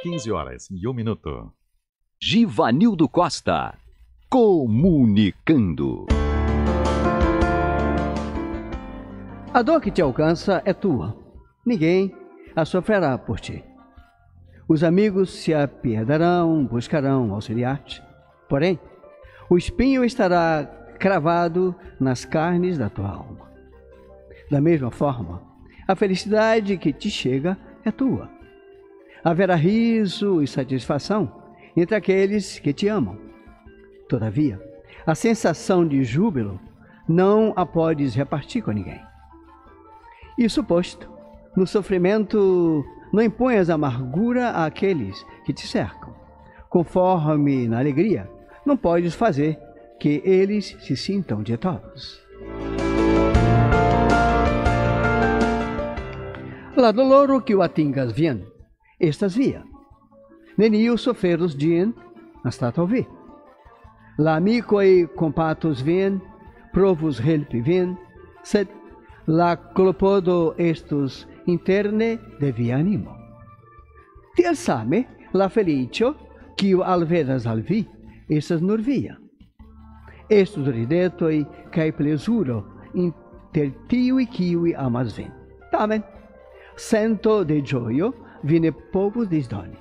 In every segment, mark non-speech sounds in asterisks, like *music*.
15 horas e um minuto. Givanildo Costa. Comunicando. A dor que te alcança é tua. Ninguém a sofrerá por ti. Os amigos se apiedarão, buscarão auxiliar-te. Porém, o espinho estará cravado nas carnes da tua alma. Da mesma forma, a felicidade que te chega é tua. Haverá riso e satisfação entre aqueles que te amam. Todavia, a sensação de júbilo não a podes repartir com ninguém. Isso posto, no sofrimento não imponhas amargura àqueles que te cercam. Conforme na alegria, não podes fazer que eles se sintam ditosos. La doloro que o atingas vien, estas via. Neniu soferos dien, nastat ovi. La amicoi compatos vien, provus helpi vien, sed la clopodo estus interne de via animo. Tiel same la felicio, quiu alvedas al vi, estas nur via. Estus ridetoi cae plesuro inter tiui quiui amas vin. Tamen, sento de gioio vine povus disdoni.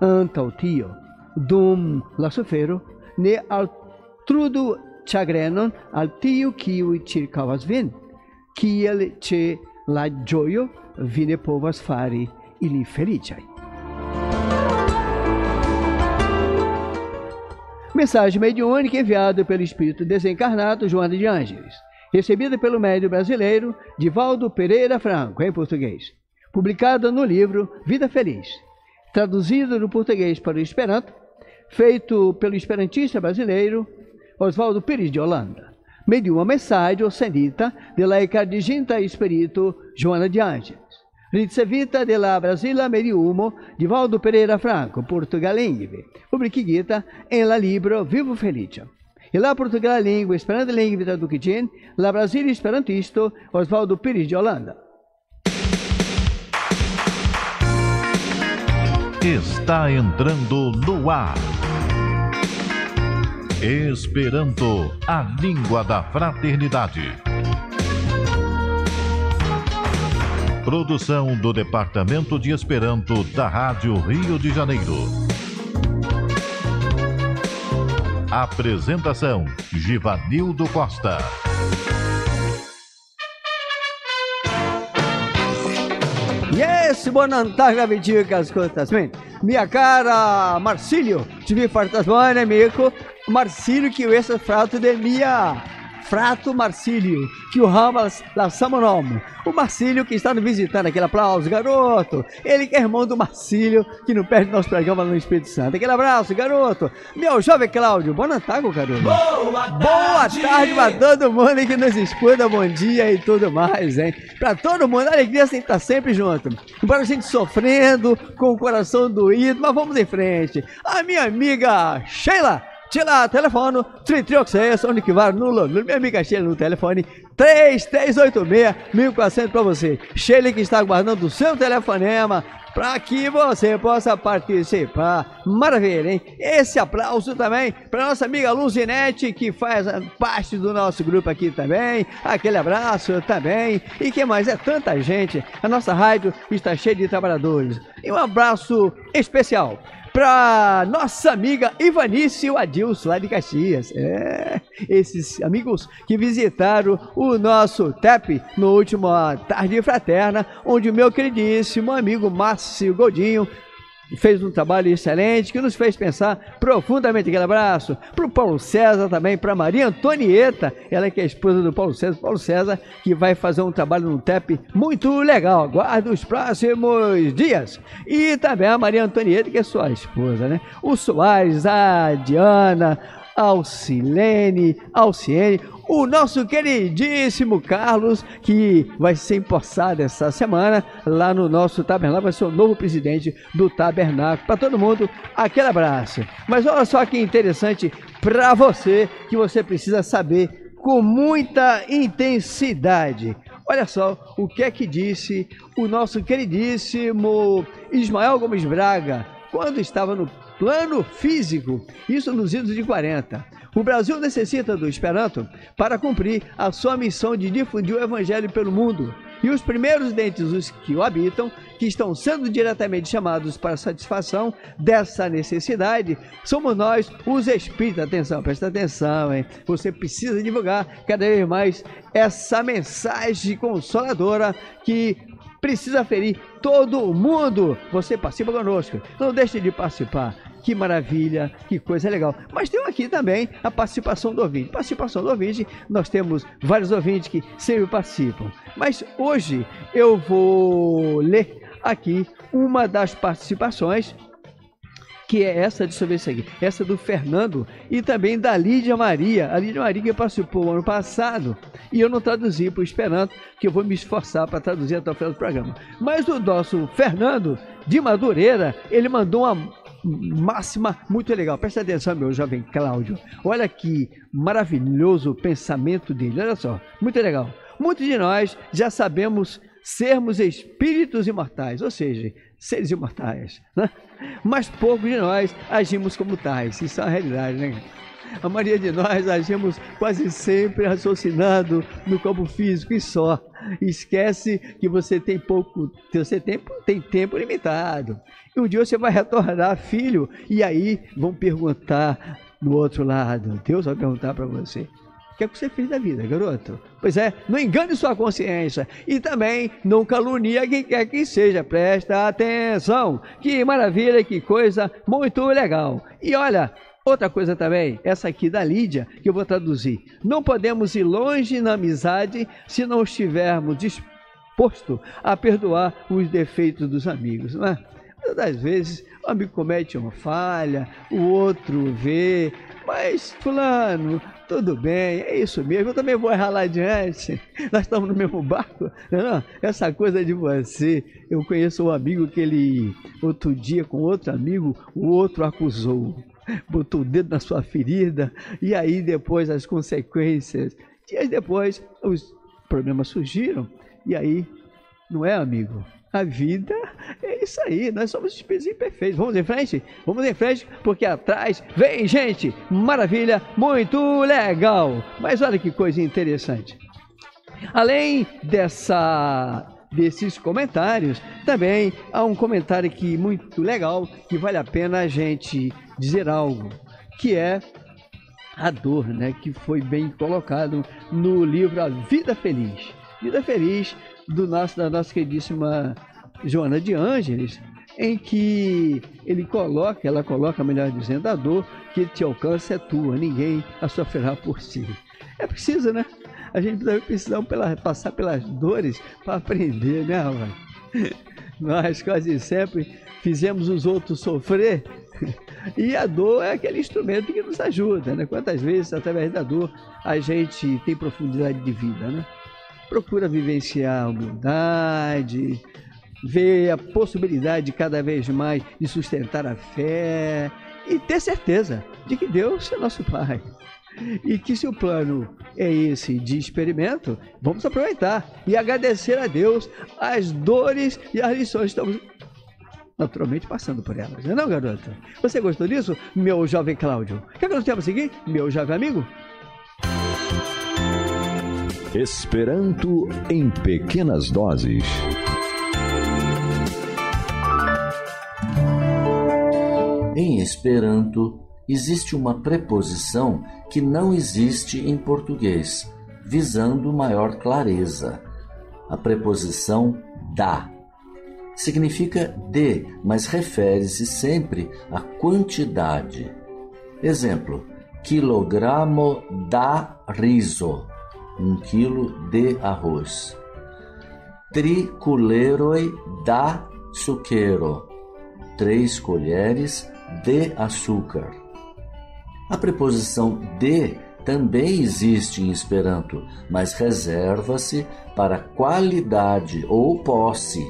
Antau tio, dum la sofero, ne altrudu chagrenon al tiu quiui circavas vin, kiel ce la gioio vine povas fari ili feliciai. Mensagem mediúnica enviada pelo Espírito desencarnado Joana de Ângeles, recebida pelo médio brasileiro Divaldo Pereira Franco, em português, publicada no livro Vida Feliz, traduzido do português para o Esperanto, feito pelo esperantista brasileiro Oswaldo Pires de Holanda. Mediu uma mensagem sendita de la Ecardiginta Espírito Joana de Ângeles. Ricevita della Brasila Mediumo di Valdo Pereira Franco, Portugalingve, pubblicata in la libro Vivo Felice. E la Portugal Língua Esperando Língua Traducidin, la Brasília Esperantisto, Oswaldo Pires de Holanda. Está entrando no ar. Esperanto, a língua da fraternidade. Produção do Departamento de Esperanto da Rádio Rio de Janeiro. Apresentação: Givanildo Costa. Yes, buonantarga vidicas contas Minha cara, Marcílio, tive fartas boas, amigo. Marcílio que esse frato de minha Frato Marcílio, que o Ramas lá nome. O Marcílio que está nos visitando, aquele aplauso, garoto. Ele que é irmão do Marcílio, que não perde nosso programa no Espírito Santo. Aquele abraço, garoto. Meu jovem Cláudio, boa tarde, garoto. Boa tarde. Boa tarde pra todo mundo que nos escuta, bom dia e tudo mais, hein? Pra todo mundo, a alegria tem que estar sempre junto. Embora a gente sofrendo, com o coração doído, mas vamos em frente. A minha amiga Sheila Tira telefone 3386, onde que vai no Lolo. Minha amiga Sheila no telefone 3386-1400 para você. Sheila que está aguardando o seu telefonema para que você possa participar. Maravilha, hein? Esse aplauso também para nossa amiga Luzinete, que faz parte do nosso grupo aqui também. Aquele abraço também. E que mais? É tanta gente. A nossa rádio está cheia de trabalhadores. E um abraço especial para nossa amiga Ivanice Adilson, lá de Caxias. É, esses amigos que visitaram o nosso TEP no último Tarde Fraterna, onde o meu queridíssimo amigo Márcio Godinho fez um trabalho excelente que nos fez pensar profundamente. Aquele abraço para o Paulo César também, para Maria Antonieta, ela que é esposa do Paulo César, Paulo César, que vai fazer um trabalho no TEP muito legal. Aguarde os próximos dias. E também a Maria Antonieta, que é sua esposa, né? O Soares, a Diana, Alcilene, Alciene, o nosso queridíssimo Carlos, que vai ser empossado essa semana lá no nosso tabernáculo, vai ser o novo presidente do tabernáculo. Para todo mundo, aquele abraço. Mas olha só que interessante para você, que você precisa saber com muita intensidade. Olha só o que é que disse o nosso queridíssimo Ismael Gomes Braga quando estava no plano físico, isso nos idos de 40. O Brasil necessita do Esperanto para cumprir a sua missão de difundir o Evangelho pelo mundo. E os primeiros dentres, os que o habitam, que estão sendo diretamente chamados para a satisfação dessa necessidade, somos nós, os espíritos. Atenção, presta atenção, hein? Você precisa divulgar cada vez mais essa mensagem consoladora que precisa ferir todo mundo. Você participa conosco. Não deixe de participar. Que maravilha, que coisa legal. Mas tem aqui também a participação do ouvinte. Participação do ouvinte, nós temos vários ouvintes que sempre participam. Mas hoje eu vou ler aqui uma das participações que é essa, deixa eu ver isso aqui, essa do Fernando e também da Lídia Maria. A Lídia Maria que participou ano passado e eu não traduzi para o Esperanto, que eu vou me esforçar para traduzir até o final do programa. Mas o nosso Fernando de Madureira, ele mandou uma máxima muito legal. Presta atenção, meu jovem Cláudio. Olha que maravilhoso pensamento dele. Olha só, muito legal. Muitos de nós já sabemos sermos espíritos imortais, ou seja, seres imortais, né? Mas poucos de nós agimos como tais. Isso é uma realidade, né? A maioria de nós agimos quase sempre raciocinando no campo físico e só. Esquece que você tem pouco, você tem, tem tempo limitado. E um dia você vai retornar filho, e aí vão perguntar no outro lado. Deus vai perguntar para você: que é que você fez da vida, garoto? Pois é, não engane sua consciência e também não calunie quem quer que seja. Presta atenção. Que maravilha, que coisa muito legal. E olha, Outra coisa também, essa aqui da Lídia, que eu vou traduzir. Não podemos ir longe na amizade se não estivermos dispostos a perdoar os defeitos dos amigos, não é? Muitas das vezes o amigo comete uma falha, o outro vê, mas fulano, tudo bem, é isso mesmo, eu também vou errar lá adiante. *laughs* Nós estamos no mesmo barco. Não, não, essa coisa de você, eu conheço um amigo que ele, outro dia, com outro amigo, o outro acusou botou o dedo na sua ferida, e aí depois as consequências. Dias depois, os problemas surgiram, e aí, não é, amigo? A vida é isso aí, nós somos espíritos imperfeitos. Vamos em frente? Vamos em frente, porque atrás vem gente, maravilha, muito legal. Mas olha que coisa interessante. Além dessa desses comentários, também há um comentário aqui muito legal que vale a pena a gente dizer algo, que é a dor, né, que foi bem colocado no livro A Vida Feliz. Vida Feliz do nosso da nossa queridíssima Joana de Ângeles, em que ele coloca, ela coloca, melhor dizendo, a dor que te alcança é tua, ninguém a sofrerá por si. É preciso, né? A gente também precisa pela, passar pelas dores para aprender, né, rapaz? Nós quase sempre fizemos os outros sofrer e a dor é aquele instrumento que nos ajuda, né? Quantas vezes, através da dor, a gente tem profundidade de vida, né? Procura vivenciar a humildade, ver a possibilidade cada vez mais de sustentar a fé e ter certeza de que Deus é nosso Pai. E que se o plano é esse de experimento, vamos aproveitar e agradecer a Deus as dores e as lições que estamos naturalmente passando por elas. Não é não, garota? Você gostou disso, meu jovem Cláudio? Quer que nós temos seguir, meu jovem amigo? Esperanto em pequenas doses. Em Esperanto, existe uma preposição que não existe em português, visando maior clareza. A preposição da significa de, mas refere-se sempre à quantidade. Exemplo: quilogramo da riso, um quilo de arroz. Triculeroi da suquero, três colheres de açúcar. A preposição de também existe em Esperanto, mas reserva-se para qualidade ou posse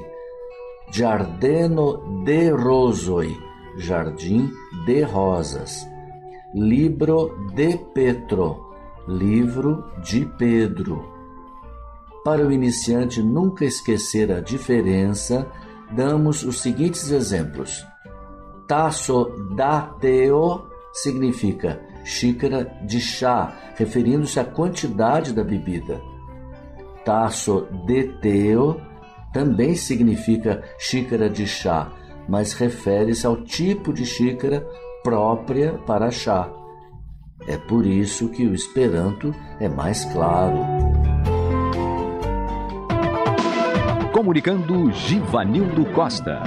Giardeno de Rosoi, Jardim de Rosas. Libro de Petro, Livro de Pedro. Para o iniciante nunca esquecer a diferença, damos os seguintes exemplos. Tasso da teo significa xícara de chá, referindo-se à quantidade da bebida. Tasso de teo também significa xícara de chá, mas refere-se ao tipo de xícara própria para chá. É por isso que o Esperanto é mais claro. Comunicando Givanildo Costa.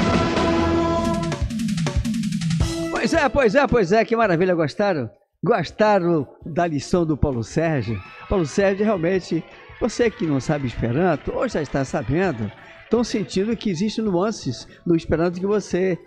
Pois é, pois é, pois é, que maravilha, gostaram? Gostaram da lição do Paulo Sérgio? Paulo Sérgio, realmente, você que não sabe Esperanto, ou já está sabendo, estão sentindo que existem nuances no Esperanto que você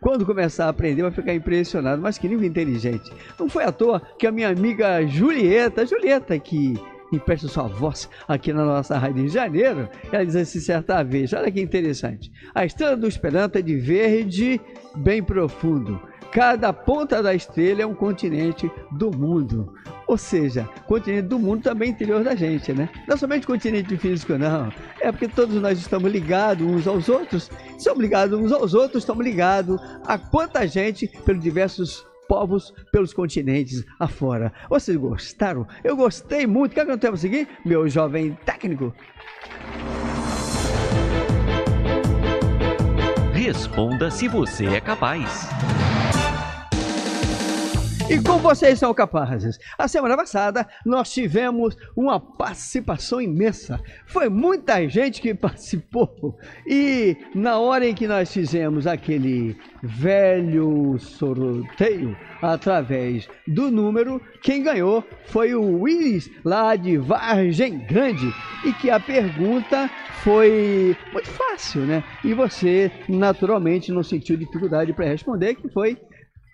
quando começar a aprender, vai ficar impressionado. Mas que nível inteligente. Não foi à toa que a minha amiga Julieta, Julieta, que empresta sua voz aqui na nossa Rádio de Janeiro, ela diz assim certa vez, olha que interessante, a estrela do Esperanto é de verde bem profundo, Cada ponta da estrela é um continente do mundo. Ou seja, continente do mundo também interior da gente, né? Não somente continente físico, não. É porque todos nós estamos ligados uns aos outros. Somos ligados uns aos outros, estamos ligados a quanta gente pelos diversos povos pelos continentes afora. Vocês gostaram? Eu gostei muito. Quer que eu tenho a seguir? Meu jovem técnico. Responda se você é capaz. E como vocês são capazes? A semana passada nós tivemos uma participação imensa. Foi muita gente que participou. E na hora em que nós fizemos aquele velho sorteio através do número, quem ganhou foi o Willis lá de Vargem Grande. E que a pergunta foi muito fácil, né? E você naturalmente não sentiu dificuldade para responder, que foi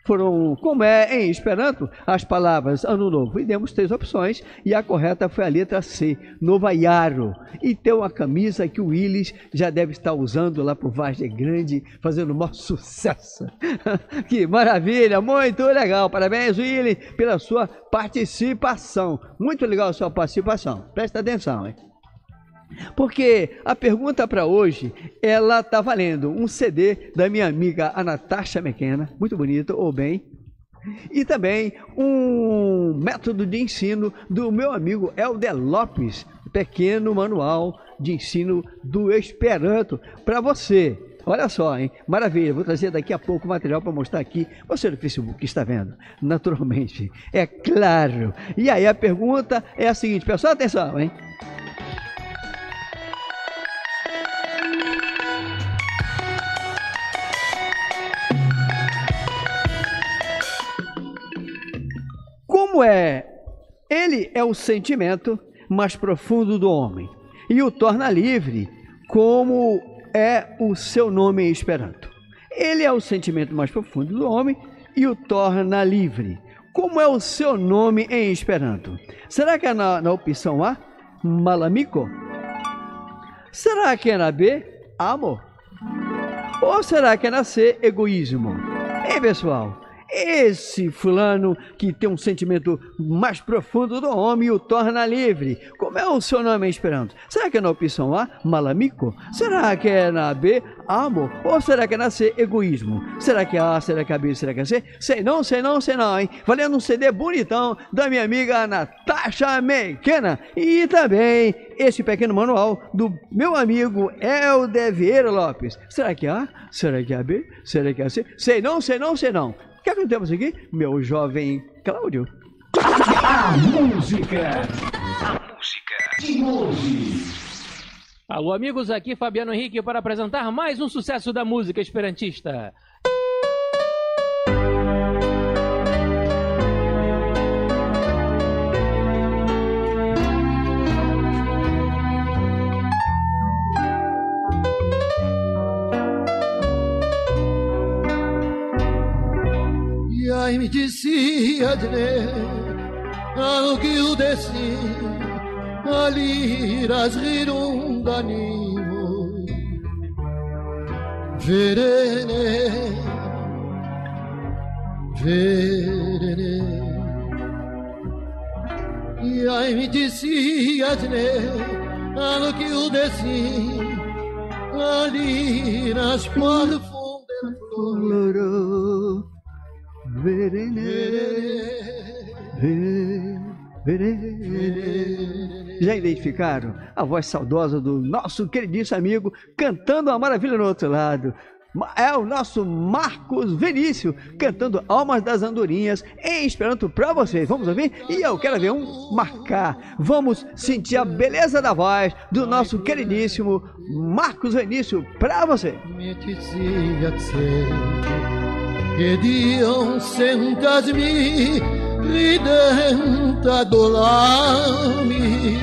foram, como é em Esperanto, as palavras ano novo. E demos três opções e a correta foi a letra C, Novaiaro. E tem uma camisa que o Willis já deve estar usando lá pro Vaz Grande, fazendo o maior *laughs* sucesso. *laughs* que maravilha, muito legal. Parabéns, Willis, pela sua participação. Muito legal a sua participação. Presta atenção, hein? Porque a pergunta para hoje, ela está valendo um CD da minha amiga a Natasha McKenna, muito bonito, ou bem, e também um método de ensino do meu amigo Helder Lopes, pequeno manual de ensino do Esperanto para você. Olha só, hein? Maravilha. Vou trazer daqui a pouco material para mostrar aqui. Você no Facebook está vendo? Naturalmente. É claro. E aí a pergunta é a seguinte, pessoal, atenção, hein? Como é? Ele é o sentimento mais profundo do homem e o torna livre, como é o seu nome em Esperanto. Ele é o sentimento mais profundo do homem e o torna livre. Como é o seu nome em Esperanto? Será que é na, na opção A, malamico? Será que é na B, amor? Ou será que é na C, egoísmo? Ei, pessoal, esse fulano que tem um sentimento mais profundo do homem o torna livre. Como é o seu nome Esperanto? Será que é na opção A, malamico? Será que é na B, amor? Ou será que é na C, egoísmo? Será que é A, será que é B, será que é C? Sei não, sei não, sei não, hein? Valendo um CD bonitão da minha amiga Natasha Mequena e também esse pequeno manual do meu amigo Helder Vieira Lopes. Será que é A? Será que é B? Será que é C? Sei não, sei não, sei não. O que é que temos aqui? Meu jovem Cláudio. A música. A música de hoje. Alô, amigos, aqui Fabiano Henrique para apresentar mais um sucesso da música esperantista. Ai me dizia de ao que o desci ali as rirundanimo verene verene. E ai me dizia de ano que o desci ali nas profundas flores. Já identificaram a voz saudosa do nosso queridíssimo amigo cantando uma maravilha no outro lado? É o nosso Marcos Venício cantando Almas das Andorinhas em Esperanto pra vocês. Vamos ouvir? E eu quero ver um marcar. Vamos sentir a beleza da voz do nosso queridíssimo Marcos Venício pra você. Mi sempre che Dio sentasmi ridenta dolami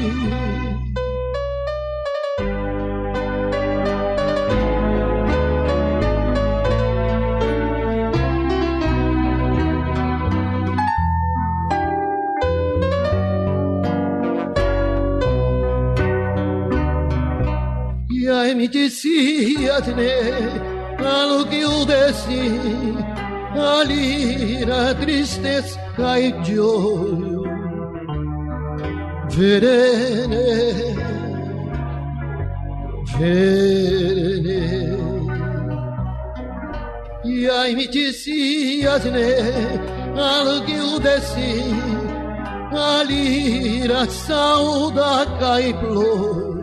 E aí me dizia né, algo que eu desci ali na tristeza cai de olho verene verene. E aí me dizia né, algo desci ali na saudade cai flor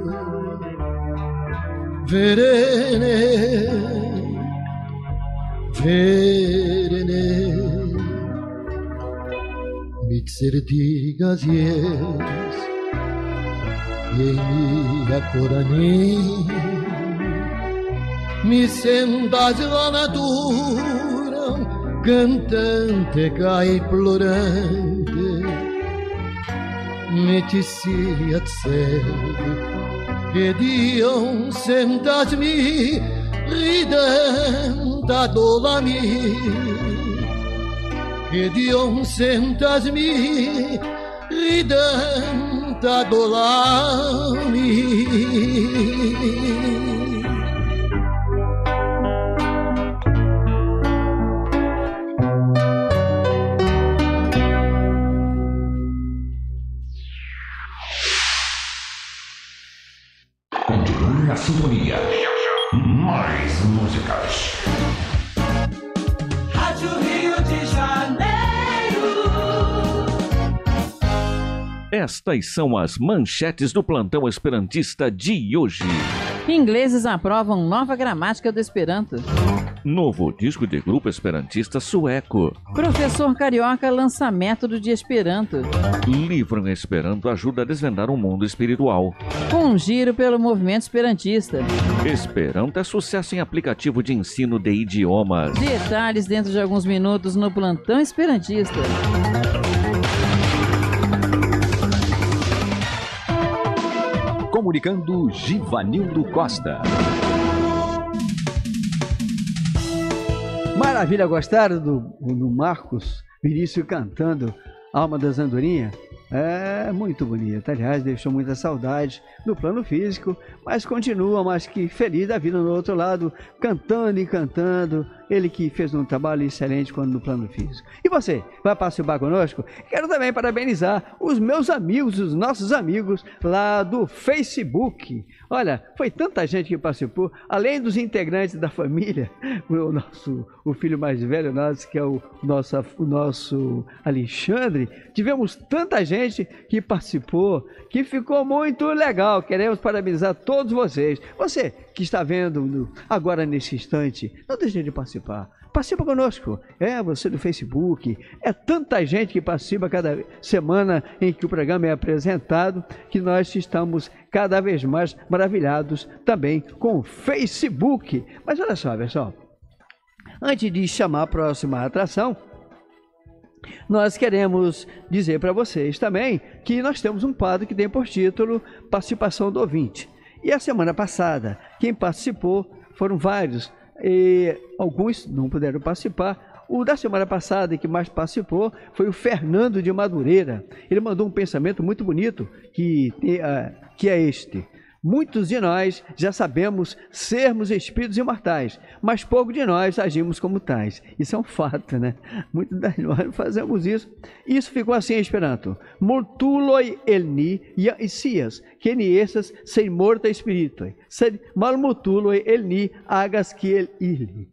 verene verene mixer digas yes e minha corani me sentas lá na dura cantante cai plorante me dizia sempre che Dio sentasmi ridenta dolami che Dio sentasmi ridenta dolami Continue Estas são as manchetes do plantão esperantista de hoje. Ingleses aprovam nova gramática do Esperanto. Novo disco de grupo esperantista sueco. Professor Carioca lança método de Esperanto. Livro em Esperanto ajuda a desvendar o mundo espiritual. Um giro pelo movimento esperantista. Esperanto é sucesso em aplicativo de ensino de idiomas. Detalhes dentro de alguns minutos no plantão esperantista. Comunicando Givanildo Costa. Maravilha, gostaram do, do Marcos Vinícius cantando Alma das Andorinhas? É muito bonito. Aliás, deixou muita saudade no plano físico, mas continua mais que feliz da vida no outro lado, cantando e cantando. Ele que fez um trabalho excelente quando no plano físico. E você, vai participar conosco? Quero também parabenizar os meus amigos, os nossos amigos lá do Facebook. Olha, foi tanta gente que participou, além dos integrantes da família, *laughs* o nosso, o filho mais velho nosso, que é o nosso, o nosso Alexandre, tivemos tanta gente que participou, que ficou muito legal. Queremos parabenizar todos vocês. Você que está vendo agora nesse instante, não deixe de participar. Participa conosco. É, você do Facebook. É tanta gente que participa cada semana em que o programa é apresentado que nós estamos cada vez mais maravilhados também com o Facebook. Mas olha só, pessoal. Antes de chamar a próxima atração, nós queremos dizer para vocês também que nós temos um quadro que tem por título Participação do Ouvinte. E a semana passada, quem participou foram vários, e alguns não puderam participar. O da semana passada que mais participou foi o Fernando de Madureira. Ele mandou um pensamento muito bonito que, eh, que é este. Muitos de nós já sabemos sermos espíritos imortais, mas pouco de nós agimos como tais. Isso é um fato, né? Muitos de nós fazemos isso. Isso ficou assim Esperanto. Mortuloi elni que ni essas sem morta espiritoi. Sed malmutuloi elni agas que el ili.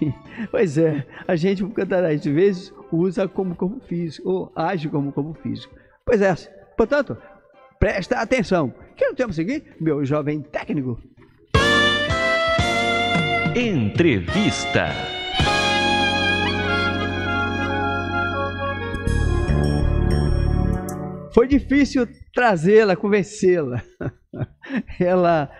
*laughs* Pois é, a gente, às vezes, usa como como físico, ou age como como físico. Pois é, portanto, presta atenção. Que não temos seguir, meu jovem técnico. Entrevista. Foi difícil trazê-la, convencê-la. *laughs* Ela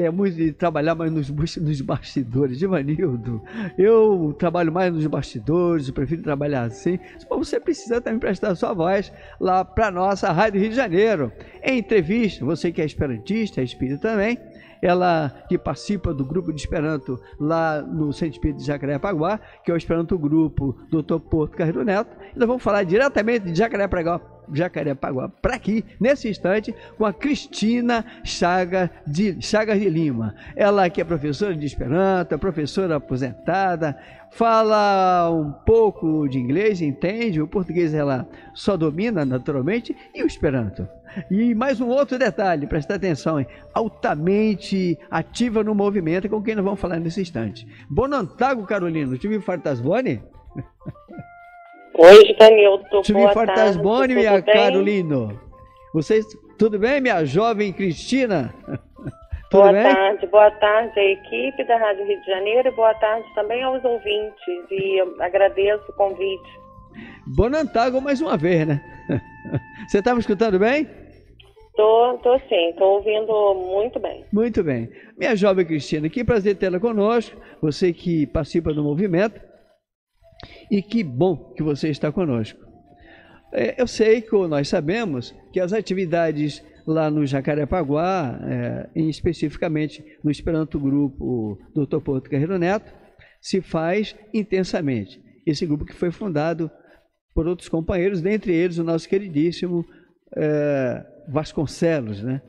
é muito trabalhar mais nos, nos bastidores. Givanildo, eu trabalho mais nos bastidores, prefiro trabalhar assim. Mas você precisa também prestar sua voz lá para nossa Rádio Rio de Janeiro. Em entrevista, você que é esperantista, é espírita também, ela que participa do grupo de Esperanto lá no Centro Espírito de Jacarepaguá, que é o Esperanto Grupo Dr. Porto Carreiro Neto. E nós vamos falar diretamente de Jacarepaguá Jacarepaguá, para aqui, nesse instante, com a Cristina Chagas de, Chagas de Lima. Ela que é professora de Esperanto, é professora aposentada, fala um pouco de inglês, entende, o português ela só domina naturalmente, e o Esperanto. E mais um outro detalhe, presta atenção, hein? altamente ativa no movimento, com quem nós vamos falar nesse instante. Bonantago, Carolino, tive fartasbone? Oi, Danilton. Tive fartasbone, minha bem? Carolino. Vocês, tudo bem, minha jovem Cristina? *laughs* Tudo boa bem? tarde, boa tarde à equipe da Rádio Rio de Janeiro e boa tarde também aos ouvintes e agradeço o convite. Bonantago mais uma vez, né? *laughs* Você estava escutando bem? Tô, tô sim, tô ouvindo muito bem. Muito bem. Minha jovem Cristina, que prazer tê-la conosco, você que participa do movimento, e que bom que você está conosco. É, eu sei que nós sabemos que as atividades lá no Jacarepaguá, é, especificamente no Esperanto Grupo Dr. Porto Carreiro Neto, se faz intensamente. Esse grupo que foi fundado por outros companheiros, dentre eles o nosso queridíssimo é, Vasconcelos, né?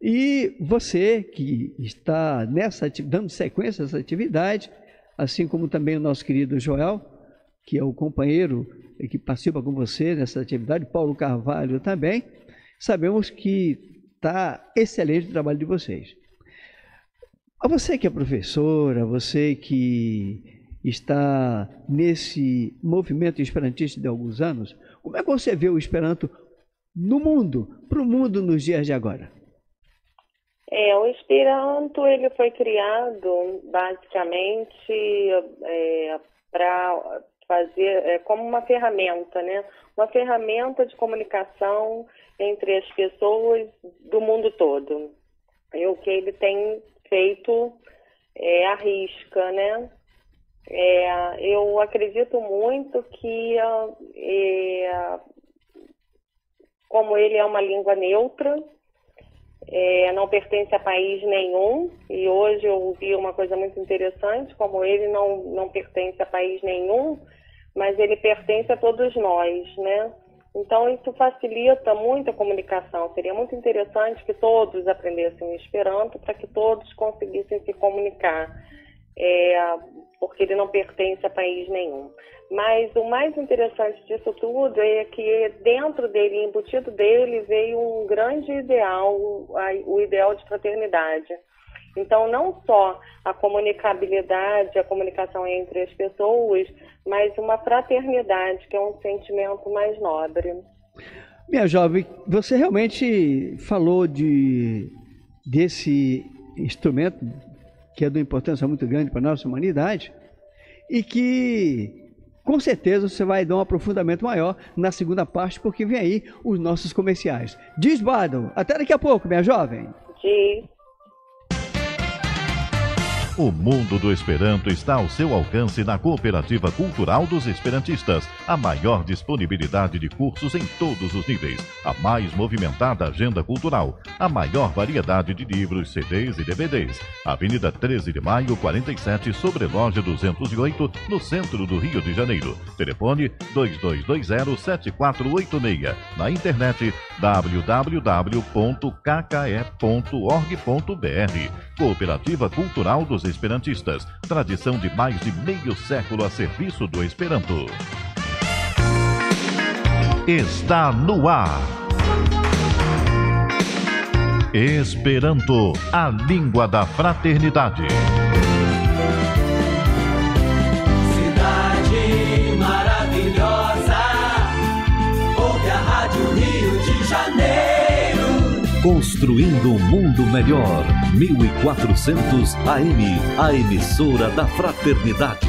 E você que está nessa dando sequência a essa atividade, assim como também o nosso querido Joel, que é o companheiro que participa com você nessa atividade, Paulo Carvalho também, sabemos que está excelente o trabalho de vocês. A você que é professora, você que está nesse movimento esperantista de alguns anos, como é que você vê o Esperanto no mundo, para o mundo nos dias de agora? É, o Esperanto ele foi criado basicamente é, para fazer é, como uma ferramenta, né? Uma ferramenta de comunicação entre as pessoas do mundo todo. E o que ele tem feito é a risca, né? É, eu acredito muito que é, como ele é uma língua neutra, é, não pertence a país nenhum, e hoje eu ouvi uma coisa muito interessante, como ele não, não pertence a país nenhum, mas ele pertence a todos nós, né? Então isso facilita muito a comunicação. Seria muito interessante que todos aprendessem o Esperanto para que todos conseguissem se comunicar, é, porque ele não pertence a país nenhum. Mas o mais interessante disso tudo é que dentro dele, embutido dele, veio um grande ideal, o ideal de fraternidade. Então, não só a comunicabilidade, a comunicação entre as pessoas, mas uma fraternidade, que é um sentimento mais nobre. Minha jovem, você realmente falou de, desse instrumento que é de uma importância muito grande para a nossa humanidade e que com certeza você vai dar um aprofundamento maior na segunda parte, porque vem aí os nossos comerciais. Diz, Bado, até daqui a pouco, minha jovem. Diz. O mundo do Esperanto está ao seu alcance na Cooperativa Cultural dos Esperantistas. A maior disponibilidade de cursos em todos os níveis. A mais movimentada agenda cultural. A maior variedade de livros, CDs e DVDs. Avenida 13 de Maio, 47, sobre loja 208, no centro do Rio de Janeiro. Telefone 2220-7486. Na internet www.kke.org.br. Cooperativa Cultural dos Esperantistas. Tradição de mais de meio século a serviço do Esperanto. Está no ar. Esperanto, a língua da fraternidade. Construindo um mundo melhor. 1400 AM, a emissora da fraternidade.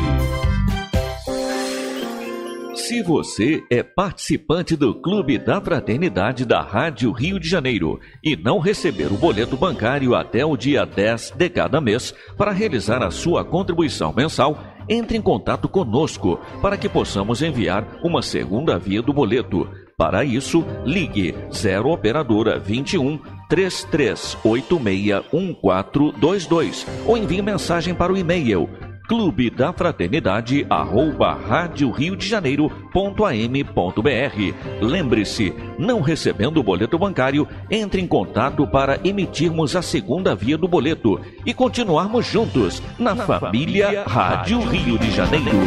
Se você é participante do Clube da Fraternidade da Rádio Rio de Janeiro e não receber o boleto bancário até o dia 10 de cada mês para realizar a sua contribuição mensal, entre em contato conosco para que possamos enviar uma segunda via do boleto. Para isso, ligue 0 operadora 21 33861422 ou envie mensagem para o e-mail clube da fraternidade arroba rádio Rio de Janeiro.am.br. Lembre-se, não recebendo o boleto bancário, entre em contato para emitirmos a segunda via do boleto e continuarmos juntos na, família Rádio Rio de Janeiro.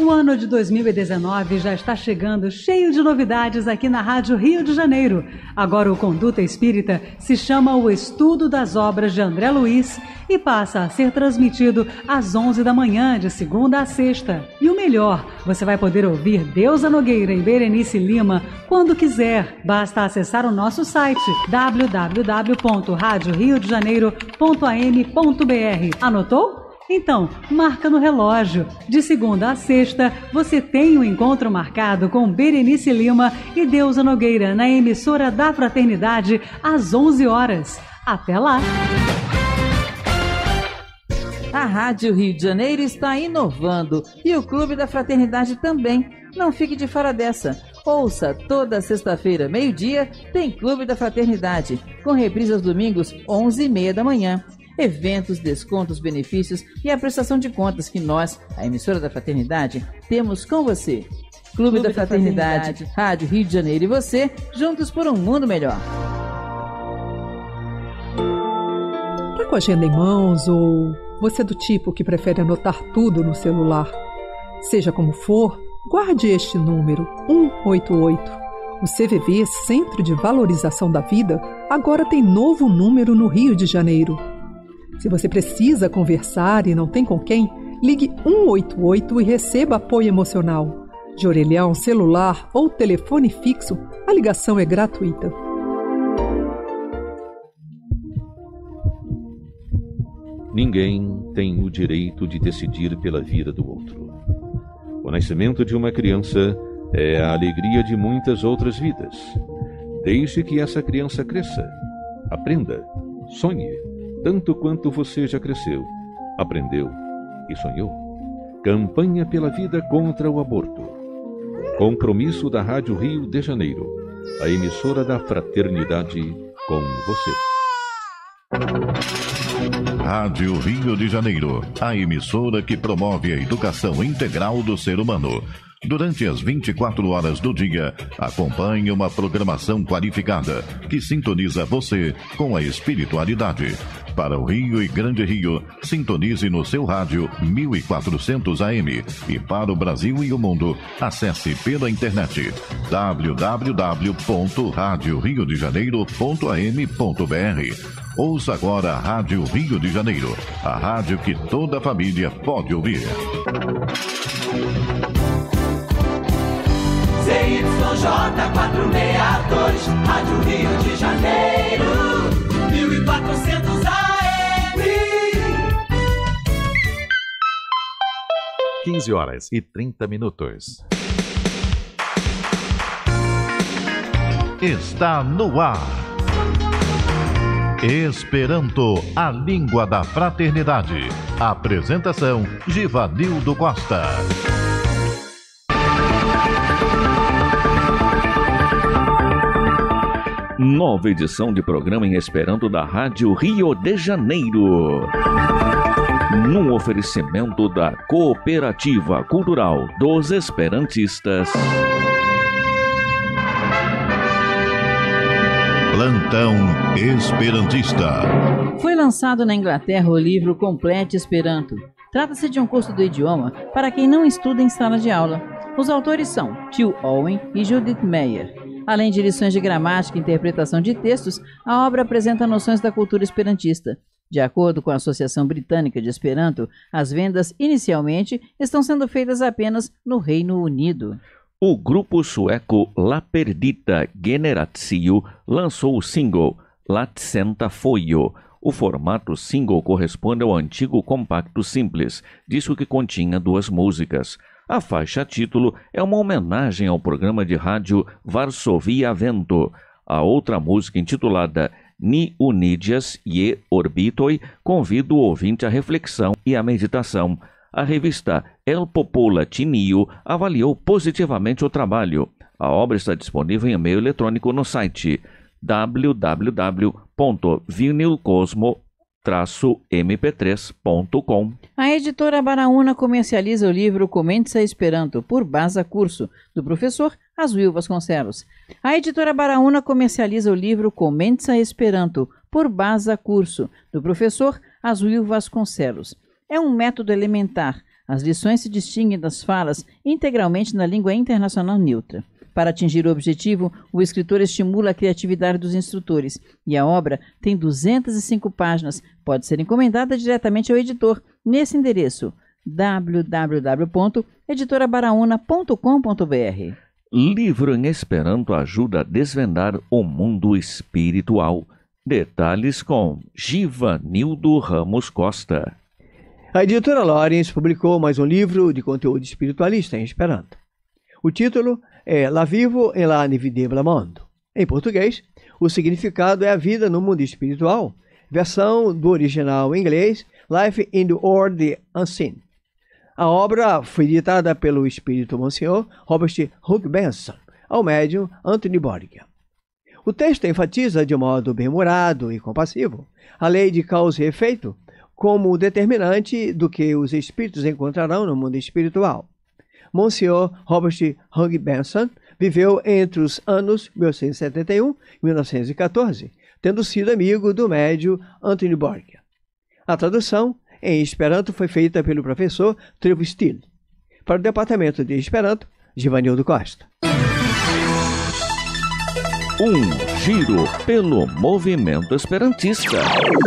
O ano de 2019 já está chegando cheio de novidades aqui na Rádio Rio de Janeiro. Agora o Conduta Espírita se chama O Estudo das Obras de André Luiz e passa a ser transmitido às 11 da manhã, de segunda a sexta. E o melhor, você vai poder ouvir Deusa Nogueira e Berenice Lima quando quiser. Basta acessar o nosso site www.radioriodejaneiro.am.br. Anotou? Então, marca no relógio. De segunda a sexta, você tem o um encontro marcado com Berenice Lima e Deusa Nogueira na emissora da Fraternidade às 11 horas. Até lá! A Rádio Rio de Janeiro está inovando e o Clube da Fraternidade também. Não fique de fora dessa. Ouça toda sexta-feira, meio-dia, tem Clube da Fraternidade, com reprise aos domingos, 11h30 da manhã eventos, descontos, benefícios e a prestação de contas que nós, a emissora da Fraternidade, temos com você. Clube, Clube da, Fraternidade, da Fraternidade, Rádio Rio de Janeiro e você, juntos por um mundo melhor. Tá com a agenda em mãos ou você é do tipo que prefere anotar tudo no celular? Seja como for, guarde este número 188. O CVV, Centro de Valorização da Vida, agora tem novo número no Rio de Janeiro. Se você precisa conversar e não tem com quem, ligue 188 e receba apoio emocional. De orelhão, celular ou telefone fixo, a ligação é gratuita. Ninguém tem o direito de decidir pela vida do outro. O nascimento de uma criança é a alegria de muitas outras vidas. Deixe que essa criança cresça, aprenda, sonhe tanto quanto você já cresceu, aprendeu e sonhou. Campanha pela vida contra o aborto. Compromisso da Rádio Rio de Janeiro, a emissora da fraternidade com você. Rádio Rio de Janeiro, a emissora que promove a educação integral do ser humano. Durante as 24 horas do dia, acompanhe uma programação qualificada que sintoniza você com a espiritualidade. Para o Rio e Grande Rio, sintonize no seu rádio 1400 AM e para o Brasil e o mundo, acesse pela internet www.radioriodejaneiro.am.br. Ouça agora a Rádio Rio de Janeiro, a rádio que toda família pode ouvir. ZYJ 462, Rádio Rio de Janeiro, 1400 AM. 15 horas e 30 minutos. Está no ar. Esperanto, a língua da fraternidade. Apresentação: Givanildo Costa. Nova edição de programa em Esperanto da Rádio Rio de Janeiro. Num oferecimento da Cooperativa Cultural dos Esperantistas. Plantão Esperantista. Foi lançado na Inglaterra o livro Complete Esperanto. Trata-se de um curso do idioma para quem não estuda em sala de aula. Os autores são Tio Owen e Judith Meyer. Além de lições de gramática e interpretação de textos, a obra apresenta noções da cultura esperantista. De acordo com a Associação Britânica de Esperanto, as vendas inicialmente estão sendo feitas apenas no Reino Unido. O grupo sueco La Perdita Generatio lançou o single Latsenta Foio. O formato single corresponde ao antigo compacto simples, disco que continha duas músicas. A faixa título é uma homenagem ao programa de rádio Varsovia Vento. A outra música, intitulada Ni Unidias e Orbitoi, convida o ouvinte à reflexão e à meditação. A revista El Popolatinio avaliou positivamente o trabalho. A obra está disponível em e-mail eletrônico no site www.vinilcosmo.com mp3.com. A editora Baraúna comercializa o livro Comentes a Esperanto, por Baza Curso, do professor Azuil Vasconcelos. A editora Baraúna comercializa o livro Comentes a Esperanto, por Baza Curso, do professor Azuil Vasconcelos. É um método elementar. As lições se distinguem das falas integralmente na língua internacional neutra. Para atingir o objetivo, o escritor estimula a criatividade dos instrutores e a obra tem 205 páginas. Pode ser encomendada diretamente ao editor nesse endereço www.editorabaraúna.com.br. Livro em Esperanto ajuda a desvendar o mundo espiritual. Detalhes com Givanildo Ramos Costa. A editora Lorenz publicou mais um livro de conteúdo espiritualista em Esperanto. O título é La Vivo en la Invidibile Mondo. Em português, o significado é a vida no mundo espiritual, versão do original em inglês, Life in the World Unseen. A obra foi editada pelo espírito Monsenhor Robert Hugh Benson, ao médium Anthony Borgia. O texto enfatiza de modo bem-humorado e compassivo a lei de causa e efeito como determinante do que os espíritos encontrarão no mundo espiritual. Monsieur Robert Hugh Benson viveu entre os anos 1871 e 1914, tendo sido amigo do médio Anthony Borgia. A tradução em Esperanto foi feita pelo professor Trevo Steele. Para o departamento de Esperanto, Givanildo Costa. Um giro pelo movimento esperantista.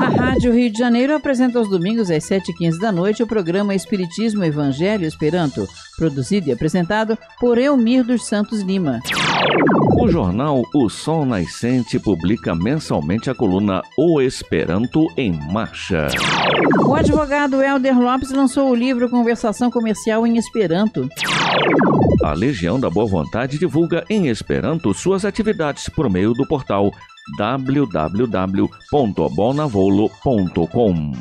A Rádio Rio de Janeiro apresenta aos domingos às 7h15 da noite o programa Espiritismo Evangelho Esperanto, produzido e apresentado por Elmir dos Santos Lima. O jornal O Sol Nascente publica mensalmente a coluna O Esperanto em Marcha. O advogado Helder Lopes lançou o livro Conversação Comercial em Esperanto. A Legião da Boa Vontade divulga em Esperanto suas atividades por meio do portal www.bonavolo.com.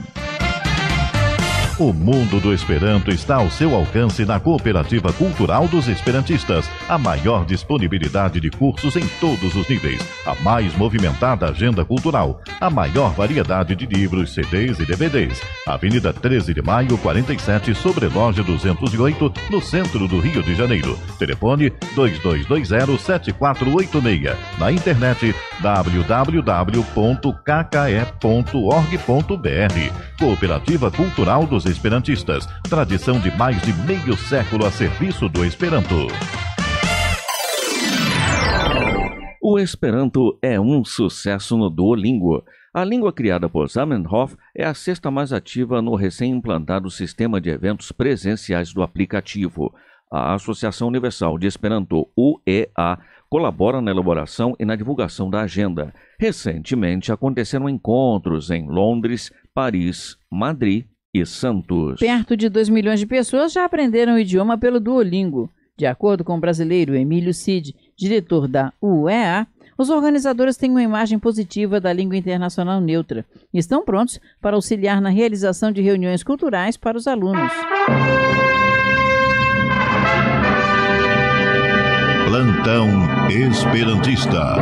O mundo do Esperanto está ao seu alcance na Cooperativa Cultural dos Esperantistas. A maior disponibilidade de cursos em todos os níveis. A mais movimentada agenda cultural. A maior variedade de livros, CDs e DVDs. Avenida 13 de Maio, 47, sobre loja 208, no centro do Rio de Janeiro. Telefone 2220-7486. Na internet www.kke.org.br. Cooperativa Cultural dos Esperantistas. Tradição de mais de meio século a serviço do Esperanto. O Esperanto é um sucesso no Duolingo. A língua criada por Zamenhof é a sexta mais ativa no recém-implantado sistema de eventos presenciais do aplicativo. A Associação Universal de Esperanto, UEA, colabora na elaboração e na divulgação da agenda. Recentemente aconteceram encontros em Londres, Paris, Madrid e Santos. Perto de 2 milhões de pessoas já aprenderam o idioma pelo Duolingo. De acordo com o brasileiro Emílio Cid, diretor da UEA, os organizadores têm uma imagem positiva da língua internacional neutra e estão prontos para auxiliar na realização de reuniões culturais para os alunos. Plantão Esperantista.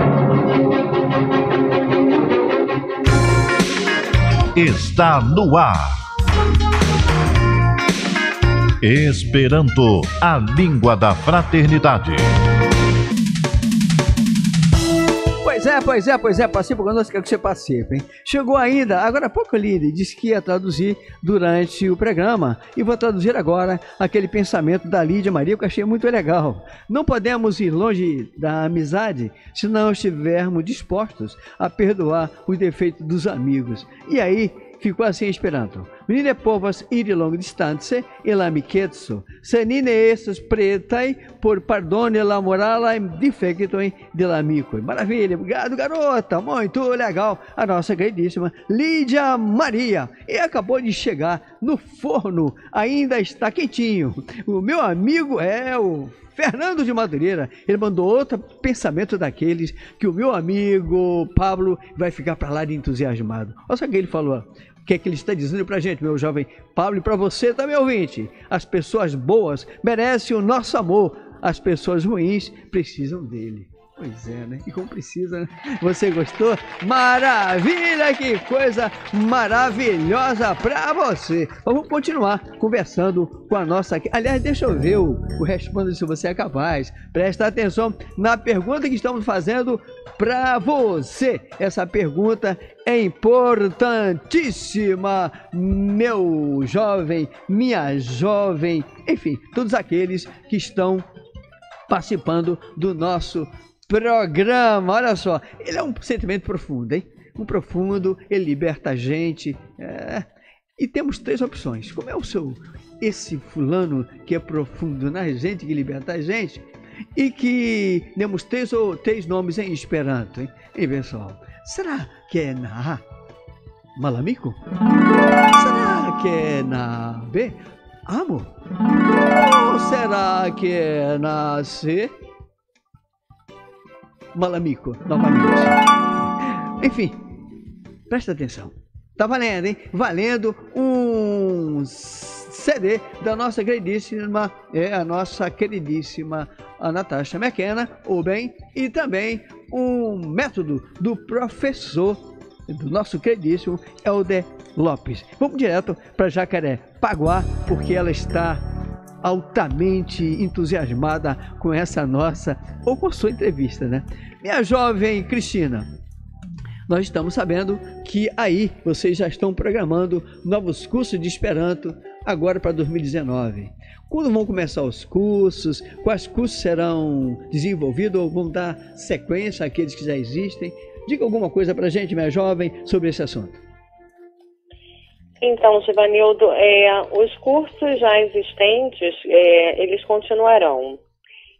Está no ar. Esperanto, a língua da fraternidade. Pois é, pois é, pois é, participa conosco, quero que você participe, hein? Chegou ainda, agora há pouco ele disse que ia traduzir durante o programa, e vou traduzir agora aquele pensamento da Lídia Maria, que eu achei muito legal. Não podemos ir longe da amizade se não estivermos dispostos a perdoar os defeitos dos amigos. E aí, ficou assim esperando. Mine povas iri long distance e la amicetso, se nine estes pretai por pardone la morala defectoi de l'amico. Maravilha, obrigado garota, muito legal. A nossa queridíssima Lídia Maria. E acabou de chegar no forno, ainda está quentinho. O meu amigo é o Fernando de Madureira, ele mandou outro pensamento daqueles que o meu amigo Pablo vai ficar para lá de entusiasmado. Olha só o que ele falou. O que é que ele está dizendo para a gente, meu jovem Pablo, e para você também, ouvinte? As pessoas boas merecem o nosso amor, as pessoas ruins precisam dele. Pois é, né? E como precisa, né? Você gostou? Maravilha! Que coisa maravilhosa pra você! Vamos continuar conversando com a nossa. Aliás, deixa eu ver o, o respondo se você é capaz. Presta atenção na pergunta que estamos fazendo pra você. Essa pergunta é importantíssima, meu jovem, minha jovem, enfim, todos aqueles que estão participando do nosso programa. Olha só, ele é um sentimento profundo, hein? Um profundo, ele liberta a gente. É... E temos três opções. Como é o seu, esse fulano que é profundo na gente, que liberta a gente? E que temos três, ou, três nomes em Esperanto, hein? Hein, pessoal? Será que é na A? Malamico? Será que é na B? Amo? Ou será que é na C? Malamico, novamente. Enfim, presta atenção. Tá valendo, hein? Valendo um CD da nossa queridíssima, é a nossa queridíssima a Natasha McKenna, ou bem, e também um método do professor do nosso queridíssimo Helder Lopes. Vamos direto para Jacaré Paguá, porque ela está altamente entusiasmada com essa nossa, ou com a sua entrevista, né? Minha jovem Cristina, nós estamos sabendo que aí vocês já estão programando novos cursos de Esperanto agora para 2019. Quando vão começar os cursos? Quais cursos serão desenvolvidos ou vão dar sequência àqueles que já existem? Diga alguma coisa para a gente, minha jovem, sobre esse assunto. Então, Givanildo, é, os cursos já existentes, é, eles continuarão.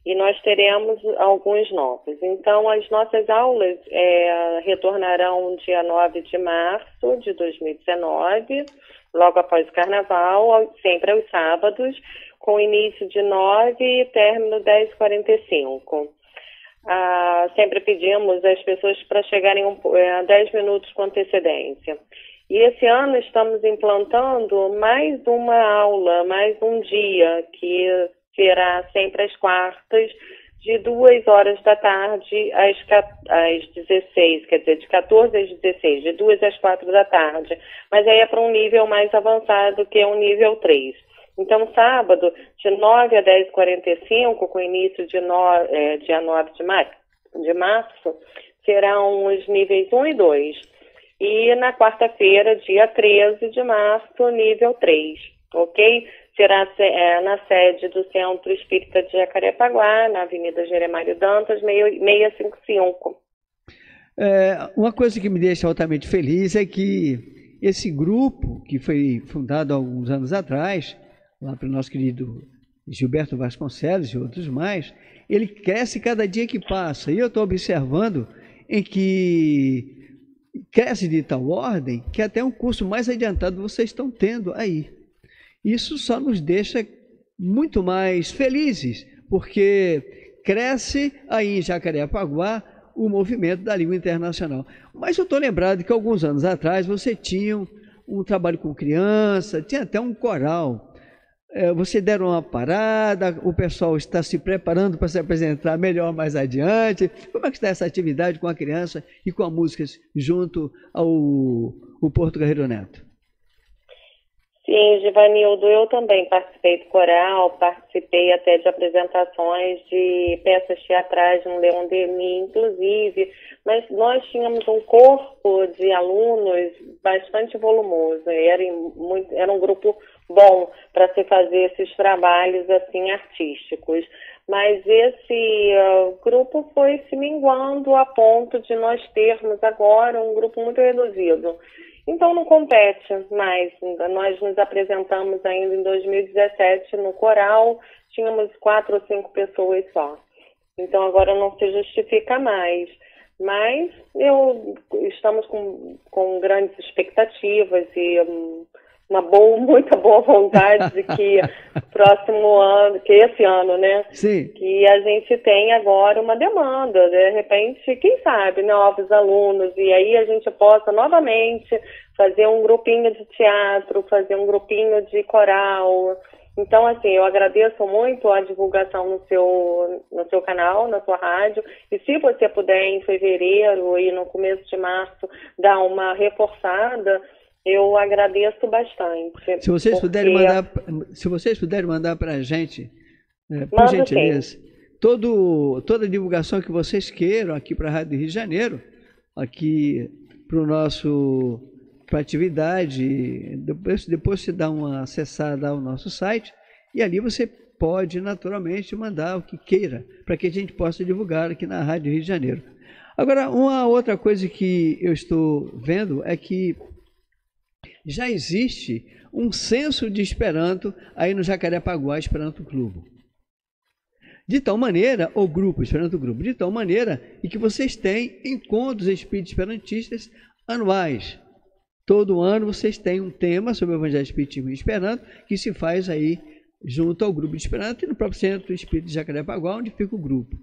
E nós teremos alguns novos. Então, as nossas aulas é, retornarão dia 9 de março de 2019, logo após o carnaval, sempre aos sábados, com início de 9 e término 10h45. Ah, sempre pedimos às pessoas para chegarem um, é, 10 minutos com antecedência. E esse ano estamos implantando mais uma aula, mais um dia, que será sempre às quartas, de 2 horas da tarde às, às 16, quer dizer, de 14 às 16, de 2 às 4 da tarde. Mas aí é para um nível mais avançado, que é um nível 3. Então, sábado, de 9 a 10h45, com início de no, é, dia 9 de, mar, de março, serão os níveis 1 e 2. E na quarta-feira, dia 13 de março, nível 3, ok? Será é, na sede do Centro Espírita de Jacarepaguá, na Avenida Jeremário Dantas, 655. É, uma coisa que me deixa altamente feliz é que esse grupo, que foi fundado alguns anos atrás, lá pelo nosso querido Gilberto Vasconcelos e outros mais, ele cresce cada dia que passa. E eu estou observando em que cresce de tal ordem que até um curso mais adiantado vocês estão tendo aí. Isso só nos deixa muito mais felizes, porque cresce aí em Jacarepaguá o movimento da língua internacional. Mas eu estou lembrado que alguns anos atrás você tinha um, um trabalho com criança, tinha até um coral. É, você deram uma parada, o pessoal está se preparando para se apresentar melhor mais adiante. Como é que está essa atividade com a criança e com a música junto ao o Porto Guerreiro Neto? Sim, Givanildo, eu também participei do coral, participei até de apresentações de peças teatrais no Leon Denis, inclusive, mas nós tínhamos um corpo de alunos bastante volumoso, era, muito, era um grupo bom para se fazer esses trabalhos assim artísticos. Mas esse uh, grupo foi se minguando a ponto de nós termos agora um grupo muito reduzido. Então não compete mais. Nós nos apresentamos ainda em 2017 no coral, tínhamos quatro ou cinco pessoas só. Então agora não se justifica mais. Mas eu estamos com, com grandes expectativas e um, uma boa, *laughs* muita boa vontade de que *laughs* próximo ano, que esse ano, né? Sim. Que a gente tem agora uma demanda, de repente, quem sabe, novos alunos, e aí a gente possa novamente fazer um grupinho de teatro, fazer um grupinho de coral. Então, assim, eu agradeço muito a divulgação no seu, no seu canal, na sua rádio. E se você puder, em fevereiro e no começo de março, dar uma reforçada, eu agradeço bastante. Se vocês porque... puderem mandar, se vocês puderem mandar para a gente, é, por Manda gentileza, todo, toda a divulgação que vocês queiram aqui para a Rádio Rio de Janeiro, aqui para o nosso para atividade, depois, depois você dá uma acessada ao nosso site e ali você pode naturalmente mandar o que queira para que a gente possa divulgar aqui na Rádio Rio de Janeiro. Agora, uma outra coisa que eu estou vendo é que já existe um censo de Esperanto aí no Jacarepaguá Esperanto Clube. De tal maneira, o grupo, Esperanto Grupo, de tal maneira e que vocês têm encontros espíritos esperantistas anuais. Todo ano vocês têm um tema sobre o Evangelho Espiritismo em Esperanto que se faz aí junto ao grupo de Esperanto e no próprio Centro Espírito de Jacarepaguá, onde fica o grupo.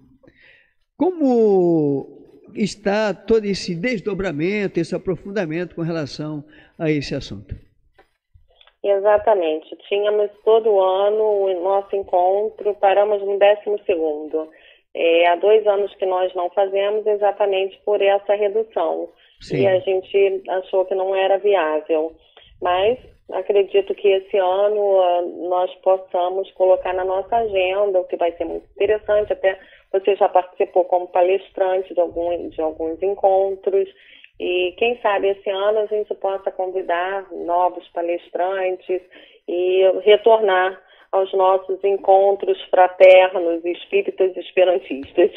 Como está todo esse desdobramento, esse aprofundamento com relação a esse assunto? Exatamente. Tínhamos todo ano o nosso encontro, paramos no 12 segundo. É, há dois anos que nós não fazemos exatamente por essa redução. Sim. E a gente achou que não era viável. Mas acredito que esse ano uh, nós possamos colocar na nossa agenda, o que vai ser muito interessante, até você já participou como palestrante de, algum, de alguns encontros. E quem sabe esse ano a gente possa convidar novos palestrantes e retornar aos nossos encontros fraternos, espíritas esperantistas.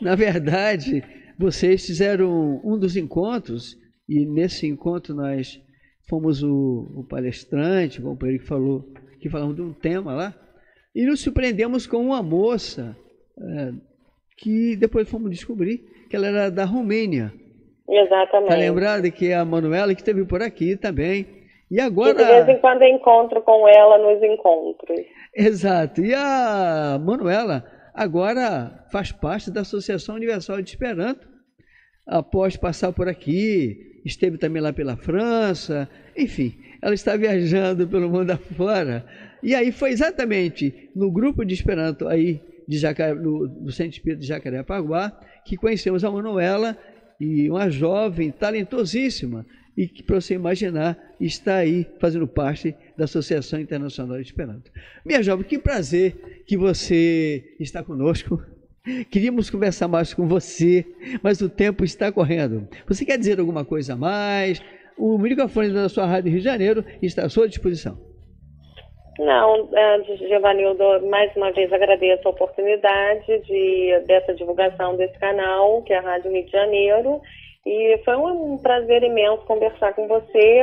Na verdade, vocês fizeram um dos encontros, e nesse encontro nós fomos o, o palestrante, o companheiro que falou, que falamos de um tema lá, e nos surpreendemos com uma moça é, que depois fomos descobrir que ela era da Romênia. Exatamente. Está lembrado que é a Manuela que esteve por aqui também. E agora. E de vez em quando encontro com ela nos encontros. Exato. E a Manuela agora faz parte da Associação Universal de Esperanto. Após passar por aqui, esteve também lá pela França, enfim, ela está viajando pelo mundo afora. E aí foi exatamente no grupo de Esperanto aí de Jacare, do, do Centro Espírito de Jacarepaguá que conhecemos a Manuela e uma jovem talentosíssima e que, para você imaginar, está aí fazendo parte da Associação Internacional de Esperanto. Minha jovem, que prazer que você está conosco. Queríamos conversar mais com você, mas o tempo está correndo. Você quer dizer alguma coisa a mais? O microfone da sua Rádio Rio de Janeiro está à sua disposição. Não, é, Giovanildo, mais uma vez agradeço a oportunidade de, dessa divulgação desse canal, que é a Rádio Rio de Janeiro, e foi um prazer imenso conversar com você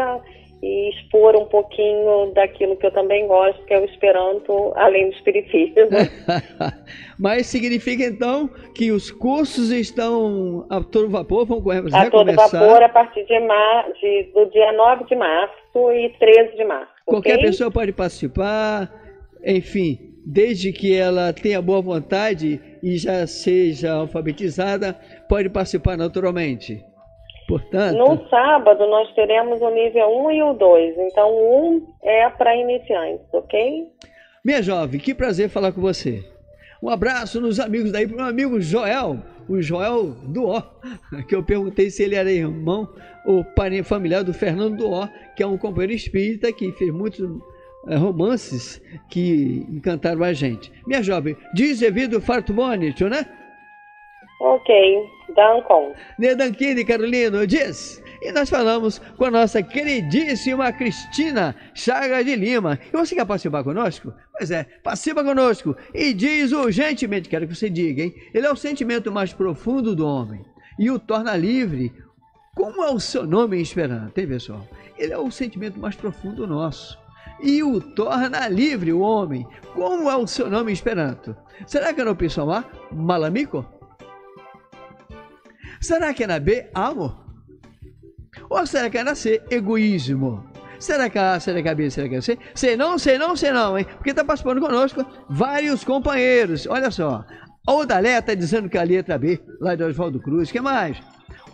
e expor um pouquinho daquilo que eu também gosto, que é o Esperanto, além do Espiritismo. *laughs* *laughs* Mas significa então que os cursos estão a todo vapor, vão a todo vapor a partir de, mar... de, do dia 9 de março e 13 de março. Qualquer okay? pessoa pode participar, enfim, desde que ela tenha boa vontade e já seja alfabetizada, pode participar naturalmente. Portanto, No sábado nós teremos o nível 1 e o 2. Então o 1 é para iniciantes, ok? minha jovem, que prazer falar com você. Um abraço nos amigos daí, para o meu amigo Joel, o Joel Duó, que eu perguntei se ele era irmão ou parente familiar do Fernando Duó, que é um companheiro espírita que fez muitos eh, romances que encantaram a gente. Minha jovem, diz devido farto bonito, né? Ok, Dancon. Nedanquini Carolino diz. E nós falamos com a nossa queridíssima Cristina Chaga de Lima. E você quer participar conosco? Pois é, participa conosco e diz urgentemente, quero que você diga, hein? Ele é o sentimento mais profundo do homem e o torna livre. Como é o seu nome em Esperanto, hein, pessoal? Ele é o sentimento mais profundo nosso e o torna livre o homem. Como é o seu nome em Esperanto? Será que é na opção A, malamico? Será que é na B, amor? Ou será que na C, egoísmo? Será que é A, será que é B, será que é C? Sei não, sei não, sei não, hein? Porque está participando conosco vários companheiros. Olha só. A Odalé está dizendo que a letra B, lá de Oswaldo Cruz. que mais?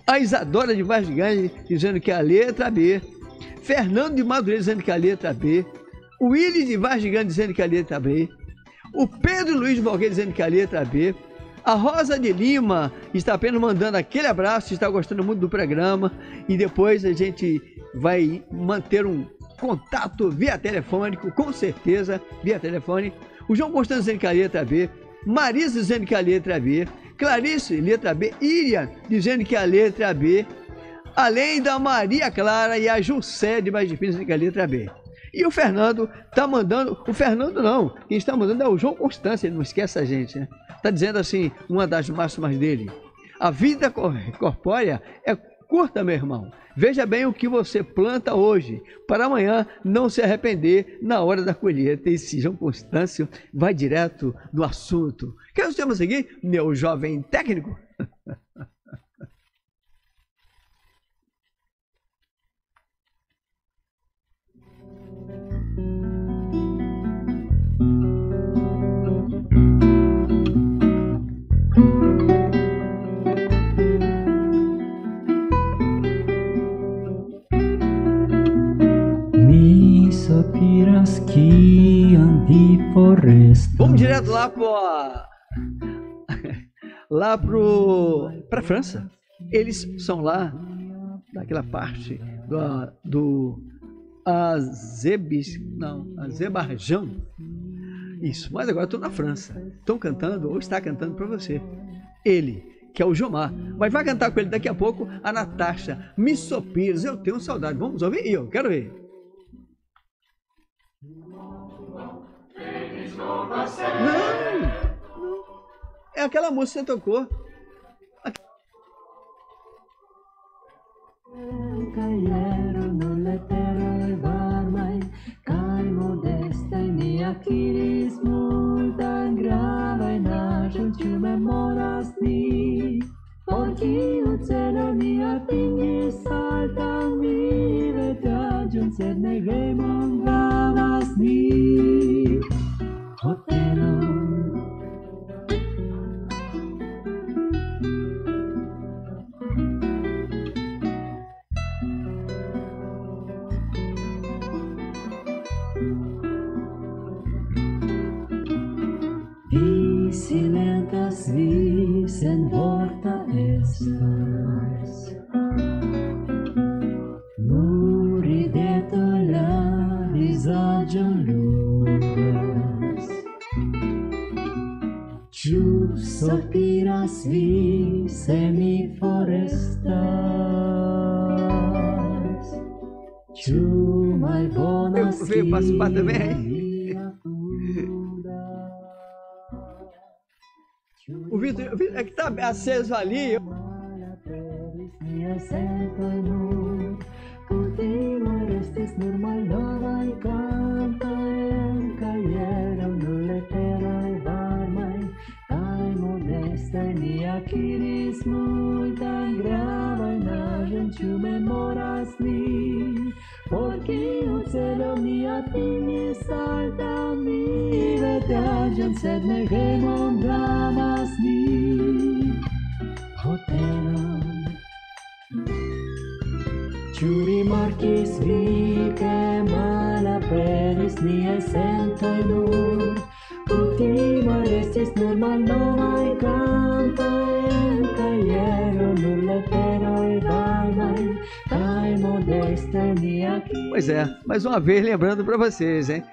A Isadora de Vaz de dizendo que a letra B. Fernando de Madureira dizendo que a letra B. O Willis de Vaz de dizendo que a letra B. O Pedro Luiz Valgueiro dizendo que a letra B. A Rosa de Lima está apenas mandando aquele abraço, está gostando muito do programa. E depois a gente vai manter um contato via telefônico, com certeza, via telefone. O João Constantino dizendo que a letra B. Marisa dizendo que a letra B. Clarice, letra B. Irian dizendo que a letra B. Além da Maria Clara e a Jussé de mais difícil que a letra B. E o Fernando tá mandando. O Fernando não. Quem está mandando é o João Constância, ele não esquece a gente, né? Tá dizendo assim, uma das máximas dele. A vida cor- corpórea é curta, meu irmão. Veja bem o que você planta hoje, para amanhã não se arrepender na hora da colheita. Esse João Constâncio vai direto no assunto. Quer o tema seguir, meu jovem técnico? *laughs* Vamos direto lá pro *laughs* lá pro para França. Eles são lá daquela parte do, do Azebis, não, Azerbaijão. Isso, mas agora estou na França. Estão cantando, ou está cantando para você. Ele, que é o Jomar. Mas vai cantar com ele daqui a pouco a Natasha Missopiras. Eu tenho saudade. Vamos ouvir? Eu quero ver. Não! não. É aquela música que você tocou. Aceso ali. Ciuri Marquis Vike Mala Peris Nia Sentoi Nur Ultima restis normal Novai Canta En Caiero Nur Leteroi Varmai Tai Modesta Nia Pois é, mais uma vez lembrando para vocês, hein?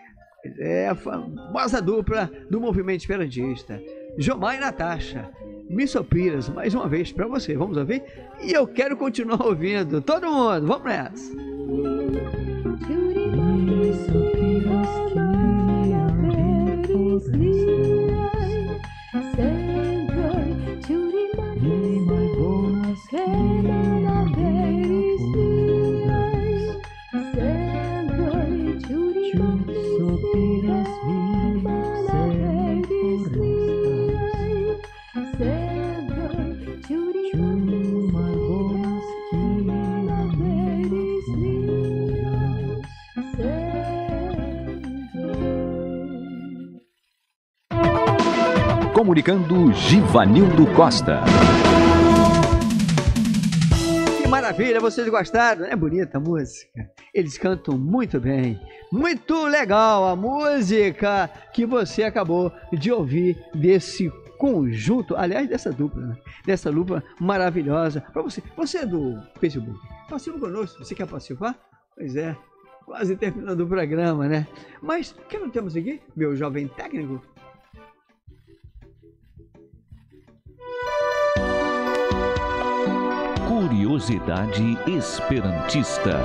É a famosa dupla do movimento esperantista. Jomar e Natasha. Missopiras, mais uma vez para você. Vamos ouvir? E eu quero continuar ouvindo. Todo mundo, vamos nessa. Comunicando Givanildo Costa. Que maravilha, vocês gostaram? É bonita a música. Eles cantam muito bem. Muito legal a música que você acabou de ouvir desse conjunto, aliás, dessa dupla, né? dessa dupla maravilhosa. Para você, você é do Facebook, participa conosco. Você quer participar? Pois é, quase terminando o programa, né? Mas o que não temos aqui, meu jovem técnico? Curiosidade Esperantista.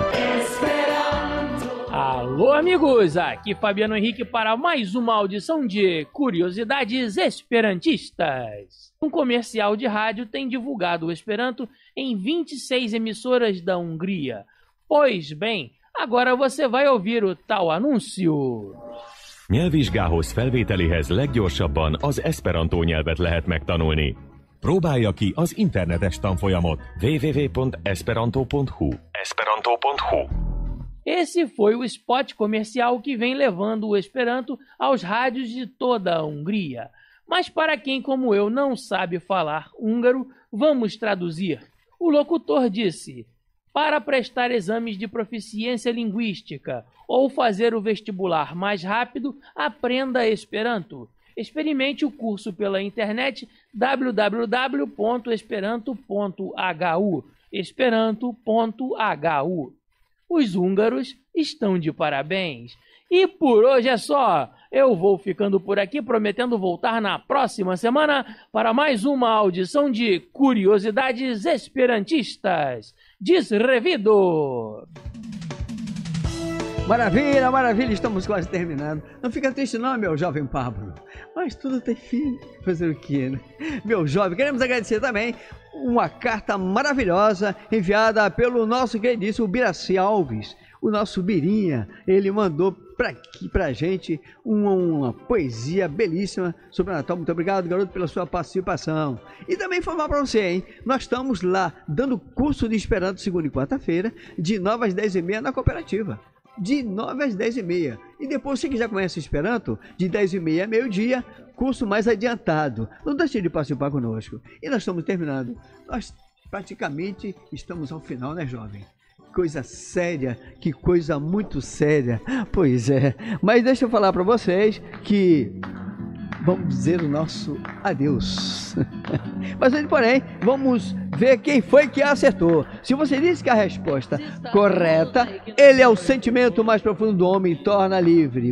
Alô, amigos! Aqui Fabiano Henrique para mais uma audição de Curiosidades Esperantistas. Um comercial de rádio tem divulgado o Esperanto em 26 emissoras da Hungria. Pois bem, agora você vai ouvir o tal anúncio. Nyelvvizsgához felvételihez leggyorsabban az Esperantó nyelvet lehet megtanulni. Próbálja ki az internetes tanfolyamot www.esperanto.hu esperanto.hu Esse foi o spot comercial que vem levando o Esperanto aos rádios de toda a Hungria. Mas para quem, como eu, não sabe falar húngaro, vamos traduzir. O locutor disse: para prestar exames de proficiência linguística ou fazer o vestibular mais rápido, aprenda Esperanto. Experimente o curso pela internet www.esperanto.hu esperanto.hu Os húngaros estão de parabéns. E por hoje é só. Eu vou ficando por aqui, prometendo voltar na próxima semana para mais uma audição de Curiosidades Esperantistas. Desrevido! Maravilha, maravilha, estamos quase terminando. Não fica triste não, meu jovem Pablo. Mas tudo tem fim. Fazer o quê, né? Meu jovem, queremos agradecer também uma carta maravilhosa enviada pelo nosso queridíssimo Biraci Alves, o nosso Birinha. Ele mandou para aqui pra gente uma, uma, poesia belíssima sobre o Natal. Muito obrigado, garoto, pela sua participação. E também informar para você, hein? Nós estamos lá dando curso de Esperanto segunda e quarta-feira, de 9 às 10 e meia na cooperativa de 9 às 10 e meia. E depois, você que já conhece o Esperanto, de 10 e meia a meio-dia, curso mais adiantado. Não deixe de participar conosco. E nós estamos terminando. Nós praticamente estamos ao final, né, jovem? Coisa séria, que coisa muito séria. Pois é. Mas deixa eu falar para vocês que vamos dizer o nosso adeus. *laughs* Mas porém, vamos ver quem foi que acertou. Se você disse que a resposta correta, ele é o sentimento mais profundo do homem, torna livre.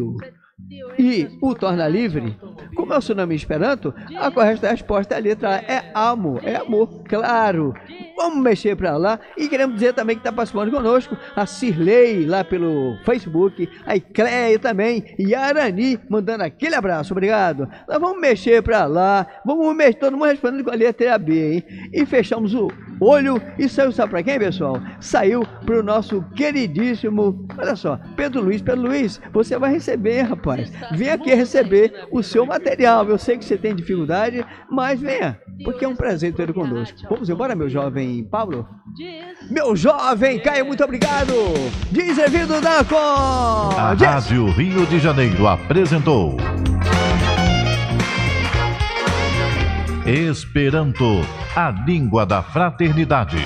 E o torna livre, como é o nome Esperanto, a correta resposta é a letra é amo, é amor, claro. Vamos mexer para lá e queremos dizer também que está participando conosco a Cirlei lá pelo Facebook, a Icleia também e a Arani mandando aquele abraço, obrigado. Nós vamos mexer para lá, vamos mexer, todo mundo respondendo com a letra B, hein? E fechamos o olho e saiu, sabe para quem, pessoal? Saiu para o nosso queridíssimo, olha só, Pedro Luiz. Pedro Luiz, você vai receber, rapaz. Vem aqui receber o seu material. Eu sei que você tem dificuldade, mas venha, porque é um presente ter conosco. Vamos embora, meu jovem Pablo? Meu jovem Caio, muito obrigado. Desenvido da Com. A Rádio Rio de Janeiro apresentou Esperanto, a língua da fraternidade.